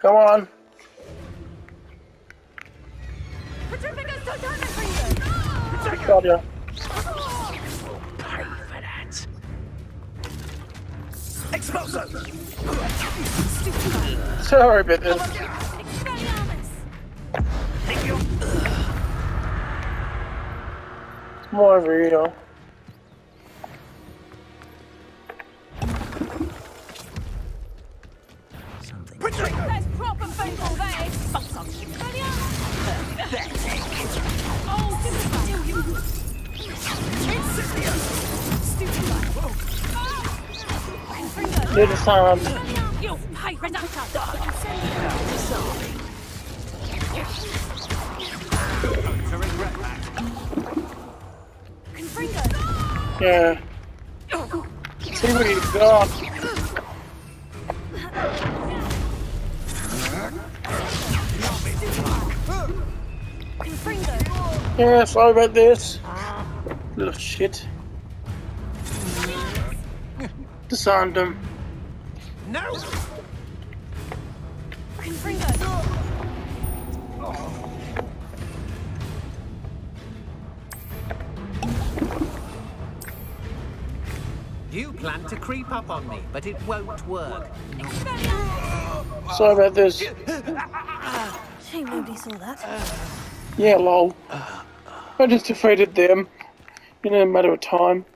Come on. Put your fingers to diamond finger! Got ya. Pay about this. Confringo! Yeah. See what he's Yeah, sorry about this. Ah. Little shit. Disarmed him. Um, no! Confringo! You plan to creep up on me, but it won't work. Sorry about this. Shame nobody saw that. Yeah, lol. I just defeated them in a matter of time.